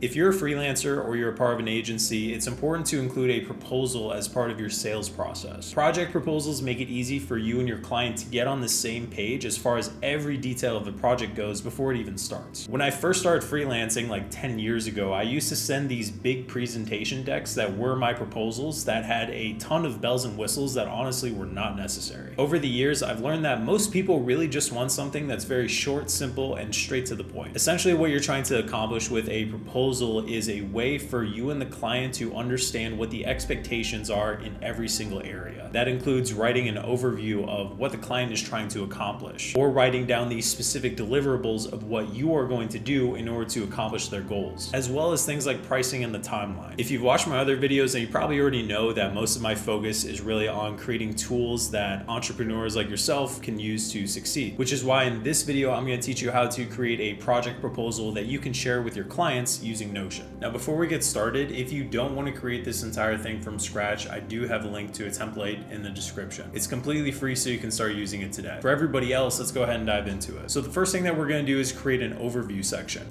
If you're a freelancer or you're a part of an agency, it's important to include a proposal as part of your sales process. Project proposals make it easy for you and your client to get on the same page as far as every detail of the project goes before it even starts. When I first started freelancing like 10 years ago, I used to send these big presentation decks that were my proposals that had a ton of bells and whistles that honestly were not necessary. Over the years, I've learned that most people really just want something that's very short, simple, and straight to the point. Essentially, what you're trying to accomplish with a proposal proposal is a way for you and the client to understand what the expectations are in every single area. That includes writing an overview of what the client is trying to accomplish, or writing down the specific deliverables of what you are going to do in order to accomplish their goals, as well as things like pricing and the timeline. If you've watched my other videos, then you probably already know that most of my focus is really on creating tools that entrepreneurs like yourself can use to succeed, which is why in this video, I'm gonna teach you how to create a project proposal that you can share with your clients using using Notion. Now, before we get started, if you don't want to create this entire thing from scratch, I do have a link to a template in the description. It's completely free, so you can start using it today. For everybody else, let's go ahead and dive into it. So the first thing that we're going to do is create an overview section.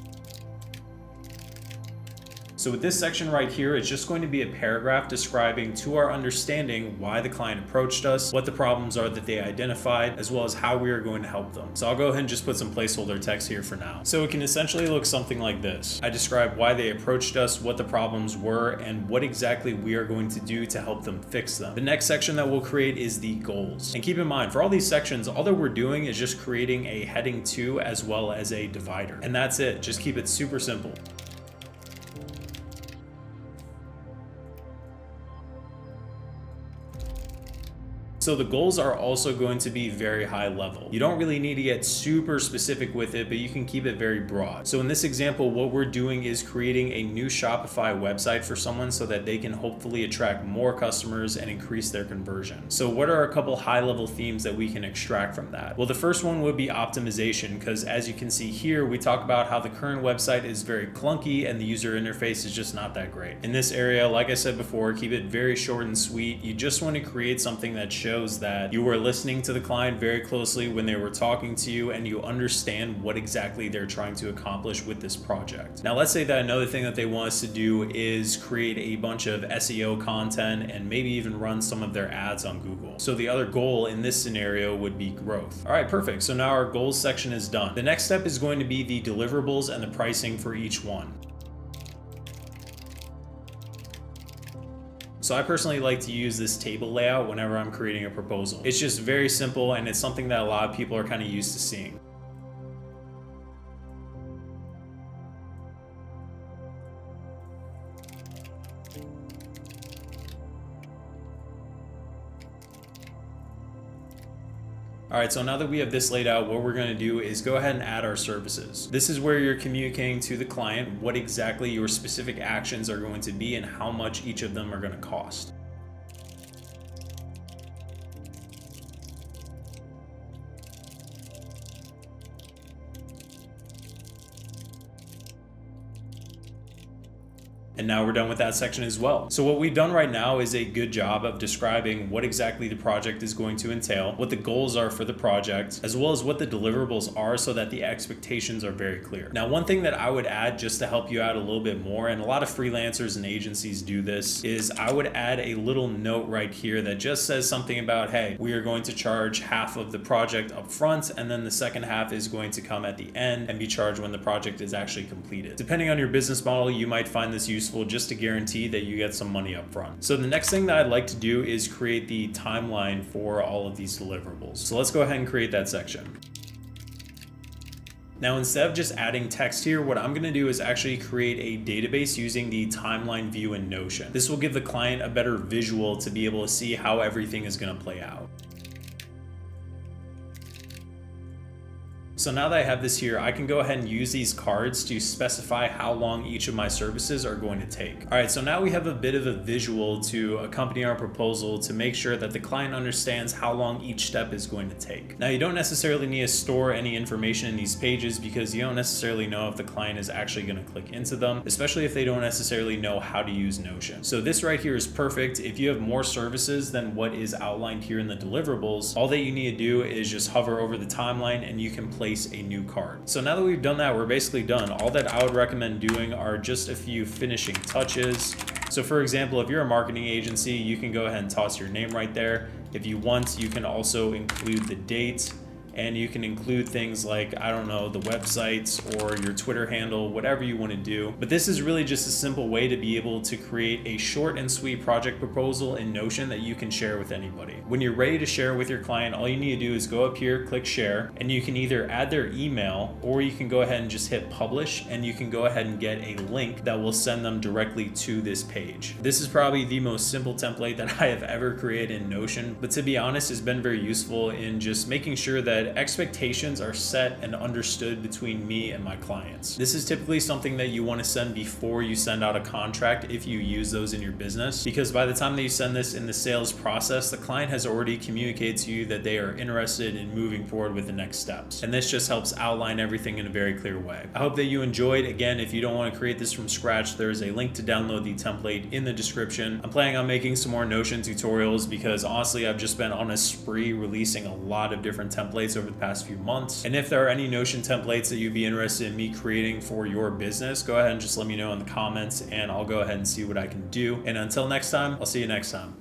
So with this section right here, it's just going to be a paragraph describing to our understanding why the client approached us, what the problems are that they identified, as well as how we are going to help them. So I'll go ahead and just put some placeholder text here for now. So it can essentially look something like this. I describe why they approached us, what the problems were, and what exactly we are going to do to help them fix them. The next section that we'll create is the goals. And keep in mind, for all these sections, all that we're doing is just creating a heading to as well as a divider. And that's it. Just keep it super simple. So the goals are also going to be very high level. You don't really need to get super specific with it, but you can keep it very broad. So in this example, what we're doing is creating a new Shopify website for someone so that they can hopefully attract more customers and increase their conversion. So what are a couple high level themes that we can extract from that? Well, the first one would be optimization, because as you can see here, we talk about how the current website is very clunky and the user interface is just not that great. In this area, like I said before, keep it very short and sweet. You just want to create something that shows shows that you were listening to the client very closely when they were talking to you and you understand what exactly they're trying to accomplish with this project. Now, let's say that another thing that they want us to do is create a bunch of SEO content and maybe even run some of their ads on Google. So the other goal in this scenario would be growth. All right, perfect. So now our goals section is done. The next step is going to be the deliverables and the pricing for each one. So I personally like to use this table layout whenever I'm creating a proposal. It's just very simple and it's something that a lot of people are kind of used to seeing. All right, so now that we have this laid out, what we're gonna do is go ahead and add our services. This is where you're communicating to the client what exactly your specific actions are going to be and how much each of them are gonna cost. And now we're done with that section as well. So what we've done right now is a good job of describing what exactly the project is going to entail, what the goals are for the project, as well as what the deliverables are so that the expectations are very clear. Now, one thing that I would add just to help you out a little bit more, and a lot of freelancers and agencies do this, is I would add a little note right here that just says something about, hey, we are going to charge half of the project up front, and then the second half is going to come at the end and be charged when the project is actually completed. Depending on your business model, you might find this useful useful just to guarantee that you get some money up front. So the next thing that I'd like to do is create the timeline for all of these deliverables. So let's go ahead and create that section. Now, instead of just adding text here, what I'm gonna do is actually create a database using the timeline view in Notion. This will give the client a better visual to be able to see how everything is gonna play out. So now that I have this here, I can go ahead and use these cards to specify how long each of my services are going to take. All right, so now we have a bit of a visual to accompany our proposal to make sure that the client understands how long each step is going to take. Now you don't necessarily need to store any information in these pages because you don't necessarily know if the client is actually gonna click into them, especially if they don't necessarily know how to use Notion. So this right here is perfect. If you have more services than what is outlined here in the deliverables, all that you need to do is just hover over the timeline and you can place place a new card. So now that we've done that, we're basically done. All that I would recommend doing are just a few finishing touches. So for example, if you're a marketing agency, you can go ahead and toss your name right there. If you want, you can also include the date and you can include things like, I don't know, the websites or your Twitter handle, whatever you want to do. But this is really just a simple way to be able to create a short and sweet project proposal in Notion that you can share with anybody. When you're ready to share with your client, all you need to do is go up here, click share, and you can either add their email or you can go ahead and just hit publish and you can go ahead and get a link that will send them directly to this page. This is probably the most simple template that I have ever created in Notion, but to be honest, it's been very useful in just making sure expectations are set and understood between me and my clients. This is typically something that you want to send before you send out a contract if you use those in your business, because by the time that you send this in the sales process, the client has already communicated to you that they are interested in moving forward with the next steps. And this just helps outline everything in a very clear way. I hope that you enjoyed. Again, if you don't want to create this from scratch, there is a link to download the template in the description. I'm planning on making some more Notion tutorials because honestly, I've just been on a spree releasing a lot of different templates over the past few months. And if there are any Notion templates that you'd be interested in me creating for your business, go ahead and just let me know in the comments and I'll go ahead and see what I can do. And until next time, I'll see you next time.